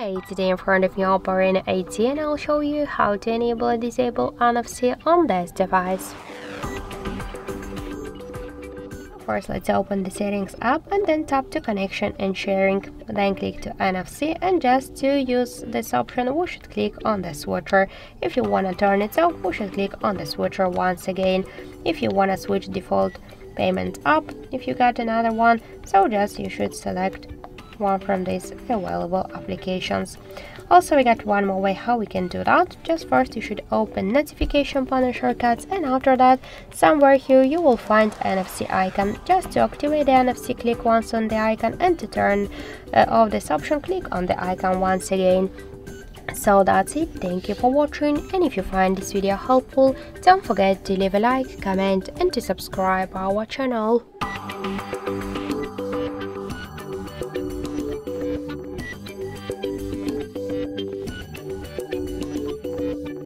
Hey, today in front of me Oppo Reno 8 and I'll show you how to enable and disable NFC on this device. First let's open the settings app and then tap to connection and sharing, then click to NFC and just to use this option we should click on the switcher. If you wanna turn it off we should click on the switcher once again. If you wanna switch default payment up, if you got another one, so just you should select one from these available applications. Also, we got one more way how we can do that. Just first you should open notification panel shortcuts and after that, somewhere here you will find NFC icon. Just to activate the NFC, click once on the icon and to turn uh, off this option, click on the icon once again. So that's it, thank you for watching and if you find this video helpful, don't forget to leave a like, comment and to subscribe our channel.